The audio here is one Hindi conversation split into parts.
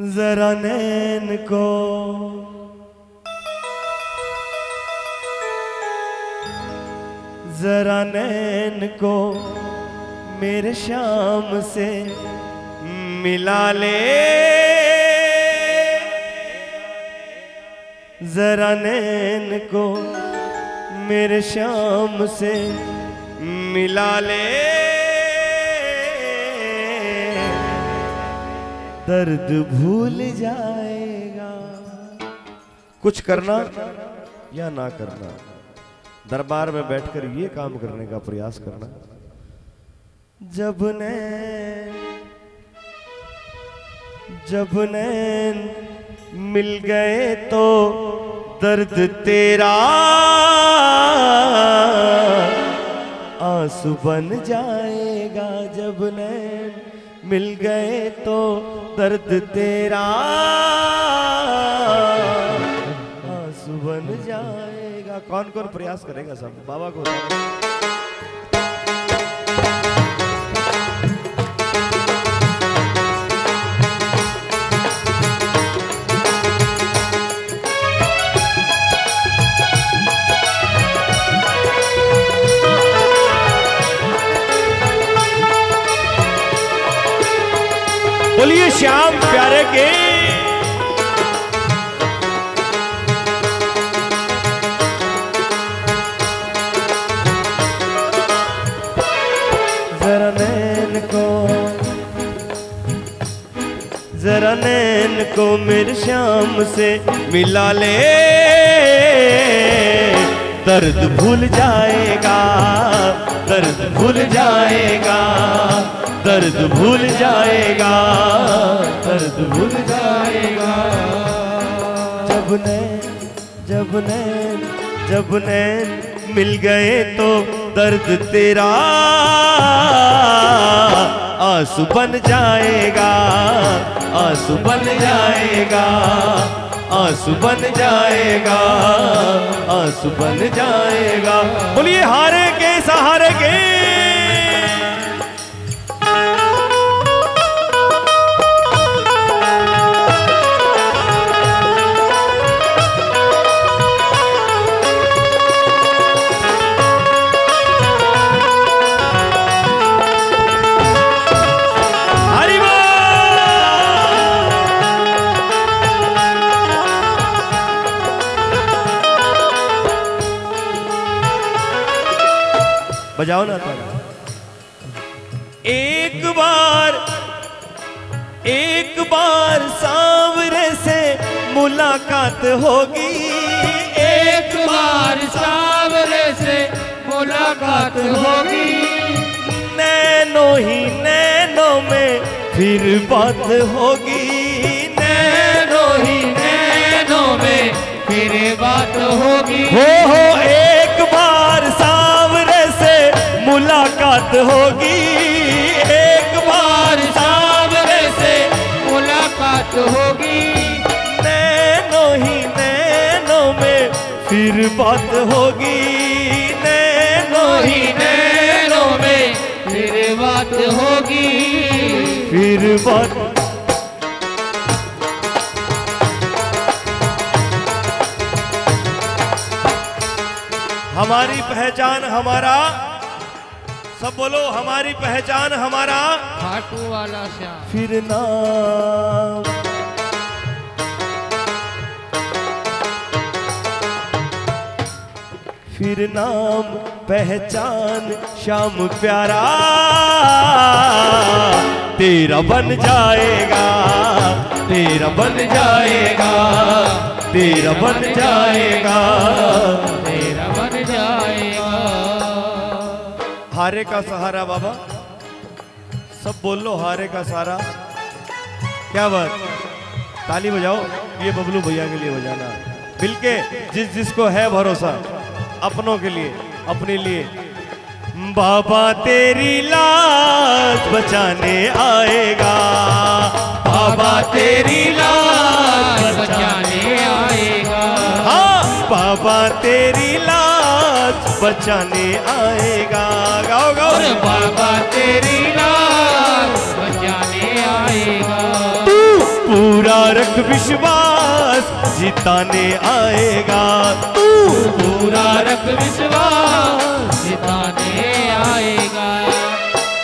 जरा नैन को। जरा नैन को मेरे शाम से मिला ले। जरा नैन को मेरे शाम से मिला ले। दर्द भूल जाएगा। कुछ करना या ना करना, दरबार में बैठकर ये काम करने का प्रयास करना। जब नैन जब नैन मिल गए तो दर्द तेरा आँसू बन जाएगा। जब नैन मिल गए तो दर्द तेरा। आँसू बन जाएगा। कौन कौन प्रयास करेगा सब? बाबा को। बोलिए श्याम प्यारे के। जरा नैन को, जरा नैन को मेरे श्याम से मिला ले। दर्द भूल जाएगा, दर्द भूल जाएगा। दर्द भूल जाएगा, दर्द भूल जाएगा। जब नैन जब नैन जब नैन मिल गए तो दर्द तेरा आँसू बन जाएगा, आँसू बन जाएगा, आँसू बन जाएगा, आँसू बन जाएगा। बोलिए, हारे के सहारे के बजाओ ना ताली। एक बार एक बार सांवरे से मुलाकात होगी। एक बार सांवरे से मुलाकात होगी। नैनो ही नैनो में फिर बात होगी। नैनो ही नैनो में फिर बात होगी। हो हो एक मुलाकात होगी। एक बार सामने से मुलाकात होगी। नैनो ही नैनो में फिर बात होगी। नैनो ही नैनो में फिर बात होगी। फिर बात हमारी पहचान हमारा सब बोलो हमारी पहचान हमारा खाटू वाला श्याम। फिर नाम। फिर नाम पहचान श्याम प्यारा। तेरा बन जाएगा तेरा बन जाएगा तेरा बन जाएगा। हारे का सहारा, बाबा। सब बोल लो, हारे का सहारा। क्या बात? ताली बजाओ। ये बबलू भैया के लिए बजाना। मिलके जिस जिसको है भरोसा, अपनों के लिए, अपने लिए। बाबा, तेरी लाज बचाने आएगा। बाबा, तेरी लाज बचाने आएगा। हाँ बाबा, तेरी लाज बचाने आएगा। गाओ गाओ। बाबा तेरी लाज बचाने आएगा। तू पूरा रख विश्वास जिताने आएगा। तू पूरा रख विश्वास जिताने आएगा।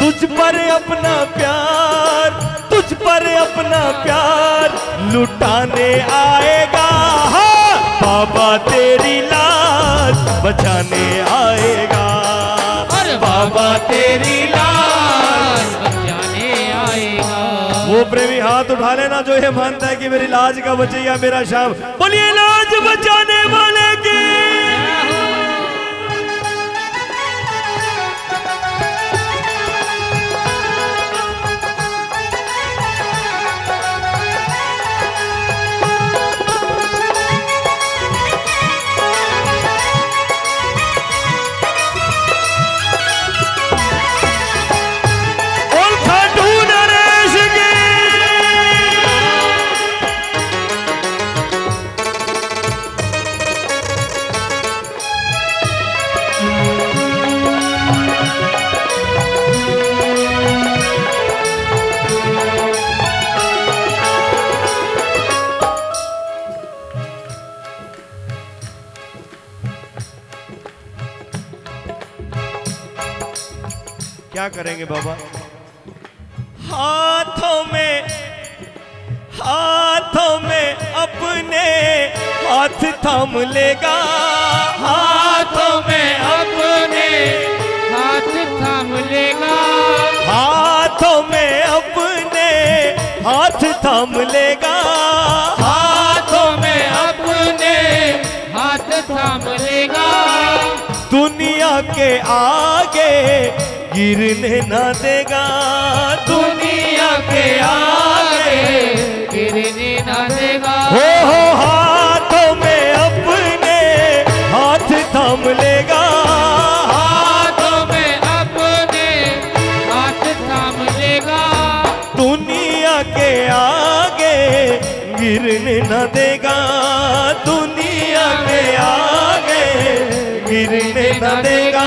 तुझ पर अपना प्यार तुझ पर अपना प्यार लुटाने आएगा। हाँ, बाबा तेरी लाज बचाने आएगा। अरे बाबा। तेरी लाज बचाने आएगा। वो प्रेमी हाथ उठा लेना जो ये मानता है कि मेरी लाज का बचैया मेरा शाम। बोलिए लाज बचाने वाले बाबा। हाथों में हाथों में अपने हाथ थाम लेगा हाथों में अपने हाथ थाम लेगा हाथों में अपने हाथ थाम लेगा हाथों में अपने हाथ थाम लेगा दुनिया के आगे गिरने न देगा। दुनिया के आगे गिरने न देगा। हो हो हाथों में अपने हाथ थाम लेगा। हाथों में अपने हाथ थाम लेगा। दुनिया के आगे गिरने न देगा। गिरने न देगा।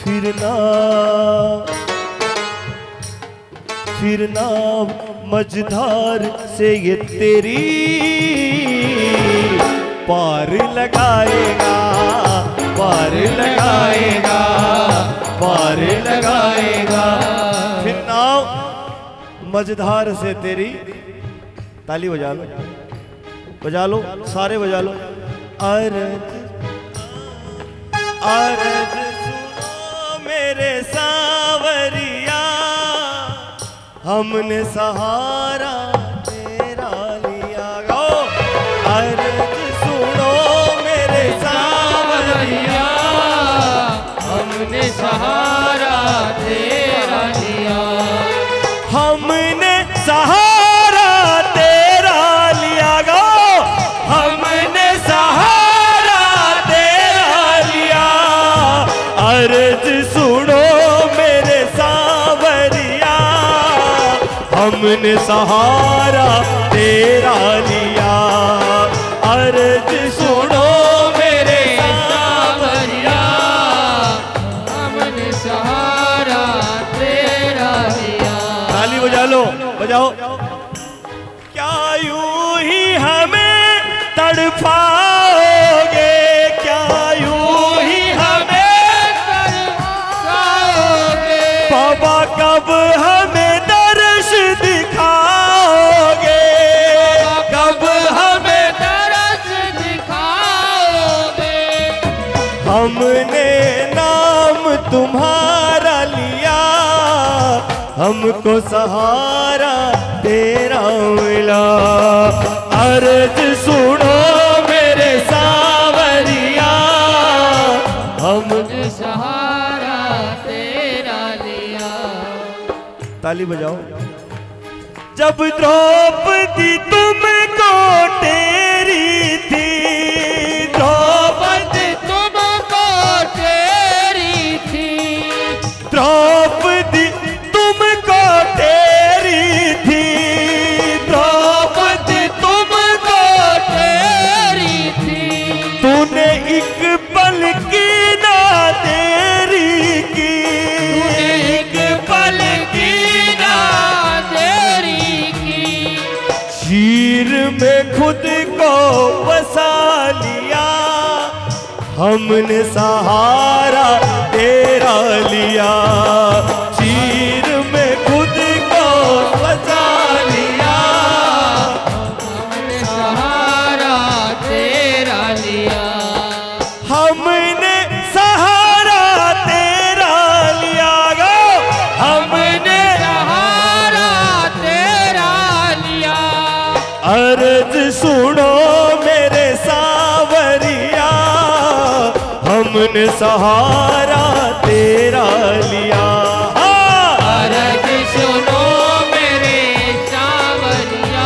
फिर ना फिर ना मझधार से ये तेरी पार लगाएगा पार लगाएगा पार लगाएगा। मझधार से तेरी ताली बजा लो। बजा लो, सारे बजा लो। अरज अरज सुनो मेरे सावरिया, हमने सहारा तेरा लिया। गो सुनो मेरे हमने सहारा अर्ज़ सुनो मेरे सावरिया। हमने सहारा तेरा लिया। अर्ज़ सुनो मेरे सावरिया। हमने सहारा तेरा लिया। ताली बजा लो बजाओ। हमको सहारा तेरा मिला। अर्ज़ सुनो मेरे सावरिया। हम हमने सहारा तेरा लिया ताली बजाओ। जब द्रौपदी तुमको तेरी थी हमने सहारा तेरा लिया। हमने सहारा तेरा लिया। हाँ। सुनो मेरे सावरिया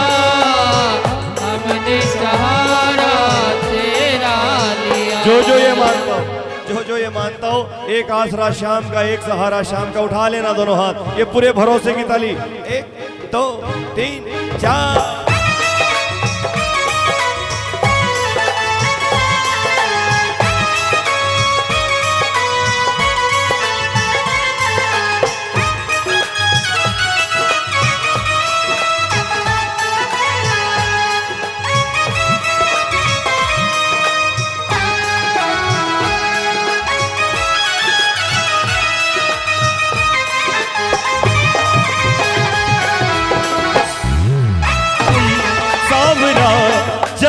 हमने सहारा तेरा लिया। जो जो ये मानता हूँ जो जो ये मानता हूँ एक आसरा शाम का एक सहारा शाम का उठा लेना दोनों हाथ। ये पूरे भरोसे की ताली। एक दो तीन चार।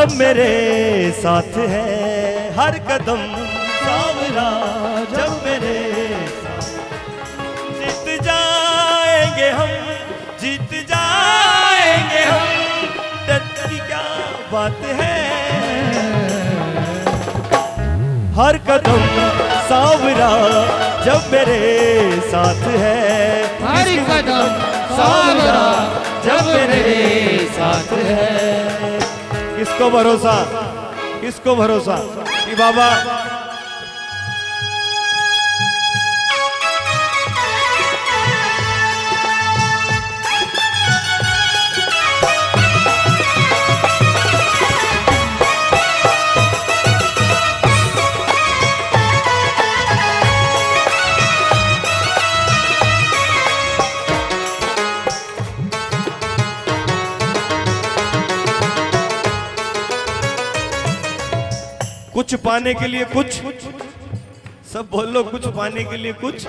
जब मेरे साथ है। हर कदम सावरा जब मेरे जीत जाएँगे हम, जीत जाएँगे हम। डर की क्या बात है? हर कदम सावरा जब मेरे साथ है। हर कदम सावरा जब मेरे साथ है। किसको भरोसा किसको भरोसा कि बाबा कुछ पाने के लिए कुछ। सब बोल लो कुछ पाने के लिए कुछ।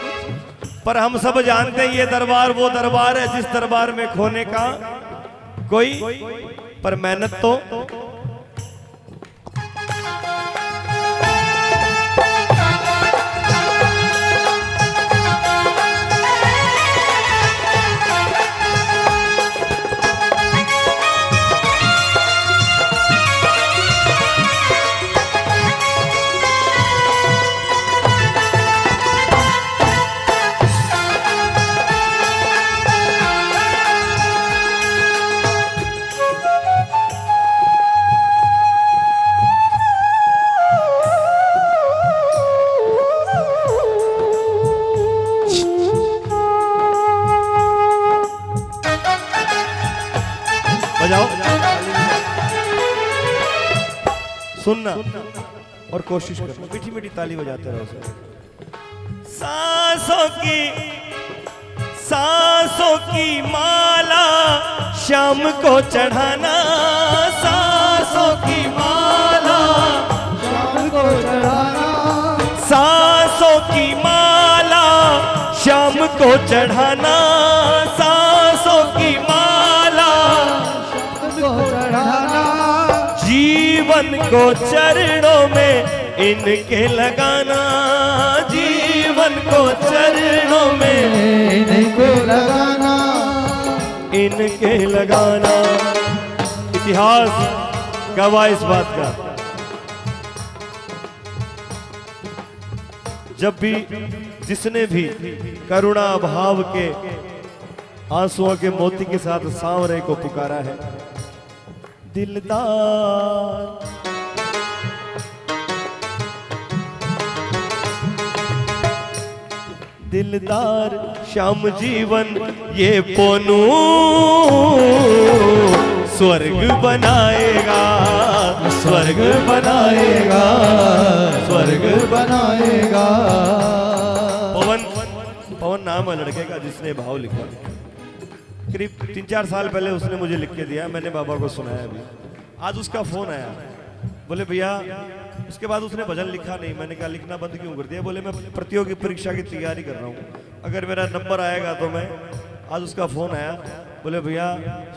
पर हम सब जानते हैं ये दरबार, वो दरबार है जिस दरबार में खोने का कोई पर मेहनत तो सुनना। और कोशिश करना। मीठी मीठी ताली बजाते रहो सर सांसों की सांसों की माला शाम को चढ़ाना। सांसों की माला शाम को चढ़ाना। सांसों की माला शाम को चढ़ाना। को चरणों में इनके लगाना जीवन को चरणों में इनको लगाना। इनके लगाना। इतिहास गवाह इस बात का। जब भी जिसने भी करुणा भाव के आंसुओं के मोती के साथ सांवरे को पुकारा है दिलदार दिलदार श्याम जीवन, ये पोनू स्वर्ग बनाएगा स्वर्ग बनाएगा स्वर्ग बनाएगा। पवन पवन नाम है लड़के का जिसने भाव लिखा। करीब तीन चार साल पहले उसने मुझे लिख के दिया, मैंने बाबा को सुनाया अभी आज उसका फ़ोन आया। बोले, भैया उसके बाद उसने भजन लिखा नहीं। मैंने कहा, लिखना बंद क्यों कर दिया बोले, मैं प्रतियोगी परीक्षा की तैयारी कर रहा हूँ। अगर मेरा नंबर आएगा तो मैं आज उसका फ़ोन आया। बोले, भैया,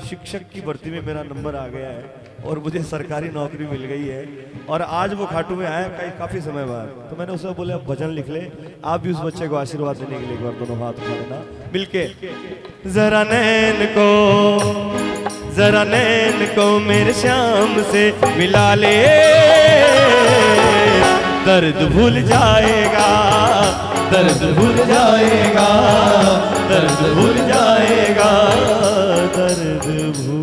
शिक्षक की भर्ती में मेरा नंबर आ गया है और मुझे सरकारी नौकरी मिल गई है और आज वो खाटू में आया कई, काफ़ी समय बाद। तो मैंने उससे बोले अब भजन लिख ले, आप भी उस बच्चे को आशीर्वाद देने के लिए एक बार दोनों हाथ उठा मिलके, जरा नैन को, जरा नैन को मेरे श्याम से मिला ले। दर्द भूल जाएगा दर्द भूल जाएगा दर्द भूल जाएगा दर्द भूल